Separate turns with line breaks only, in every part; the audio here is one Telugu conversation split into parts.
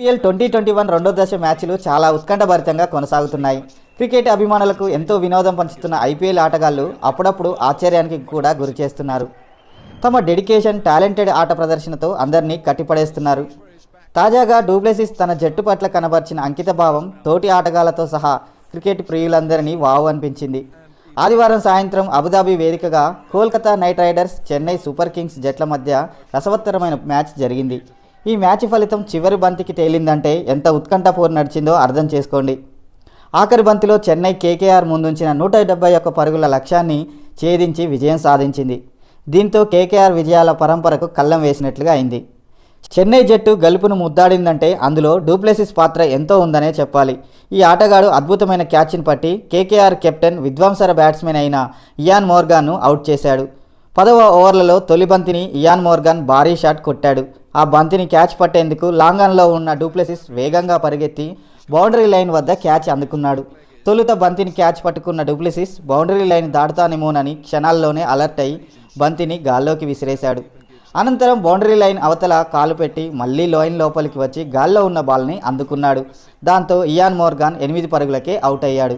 ఐపీఎల్ ట్వంటీ ట్వంటీ వన్ రెండో దశ మ్యాచ్లు చాలా ఉత్కంఠభరితంగా కొనసాగుతున్నాయి. క్రికెట్ అభిమానులకు ఎంతో వినోదం పంచుతున్న ఐపీఎల్ ఆటగాళ్ళు అప్పుడప్పుడు ఆశ్చర్యానికి కూడా గురి చేస్తున్నారు. తమ డెడికేషన్ టాలెంటెడ్ ఆట ప్రదర్శనతో అందరినీ కట్టిపడేస్తున్నారు. తాజాగా డూప్లెసిస్ తన జట్టు పట్ల కనబర్చిన అంకితభావం తోటి ఆటగాళ్ళతో సహా క్రికెట్ ప్రియులందరినీ వావ్ అనిపించింది. ఆదివారం సాయంత్రం అబుదాబి వేదికగా Kolkata Knight Riders Chennai Super Kings జట్ల మధ్య రసవత్తరమైన మ్యాచ్ జరిగింది. ఈ మ్యాచ్ ఫలితం చివరి బంతికి తేలిందంటే ఎంత ఉత్కంఠ పోరు నడిచిందో అర్థం చేసుకోండి. ఆఖరి బంతిలో చెన్నై కేకేఆర్ ముందుంచిన నూట డెబ్బై ఒక్క పరుగుల లక్ష్యాన్ని ఛేదించి విజయం సాధించింది. దీంతో కేకేఆర్ విజయాల పరంపరకు కళ్ళం వేసినట్లుగా అయింది. చెన్నై జట్టు గెలుపును ముద్దాడిందంటే అందులో డూప్లెసిస్ పాత్ర ఎంతో ఉందనే చెప్పాలి. ఈ ఆటగాడు అద్భుతమైన క్యాచ్ని పట్టి కేకేఆర్ కెప్టెన్ విధ్వంసర బ్యాట్స్మెన్ అయిన ఇయాన్ మోర్గాన్ను అవుట్ చేశాడు. పదవ ఓవర్లలో తొలి బంతిని ఇయాన్ మోర్గాన్ భారీ షాట్ కొట్టాడు. ఆ బంతిని క్యాచ్ పట్టేందుకు లాంగన్లో ఉన్న డూప్లెసిస్ వేగంగా పరిగెత్తి బౌండరీ లైన్ వద్ద క్యాచ్ అందుకున్నాడు. తొలుత బంతిని క్యాచ్ పట్టుకున్న డూప్లెసిస్ బౌండరీ లైన్ దాటుతానేమోనని క్షణాల్లోనే అలర్ట్ అయి బంతిని గాల్లోకి విసిరేశాడు. అనంతరం బౌండరీ లైన్ అవతల కాలు పెట్టి మళ్ళీ లైన్ లోపలికి వచ్చి గాల్లో ఉన్న బాల్ని అందుకున్నాడు. దాంతో ఇయాన్ మోర్గాన్ ఎనిమిది పరుగులకే అవుట్ అయ్యాడు.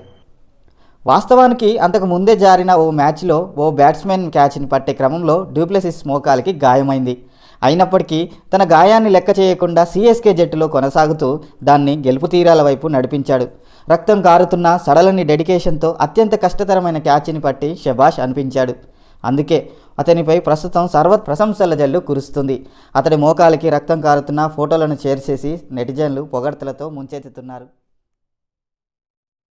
వాస్తవానికి అంతకు ముందే జారిన ఓ మ్యాచ్లో ఓ బ్యాట్స్మెన్ క్యాచ్ని పట్టే క్రమంలో డూప్లెసిస్ మోకాలికి గాయమైంది. అయినప్పటికీ తన గాయాన్ని లెక్క చేయకుండా సిఎస్కే జట్టులో కొనసాగుతూ దాన్ని గెలుపు తీరాల వైపు నడిపించాడు. రక్తం కారుతున్న సడలని డెడికేషన్తో అత్యంత కష్టతరమైన క్యాచ్ని పట్టి షబాష్ అనిపించాడు. అందుకే అతనిపై ప్రస్తుతం సర్వ ప్రశంసల జల్లు కురుస్తుంది. అతడి మోకాలికి రక్తం కారుతున్న ఫోటోలను చేర్చేసి నెటిజన్లు పొగడ్తలతో ముంచెత్తుతున్నారు.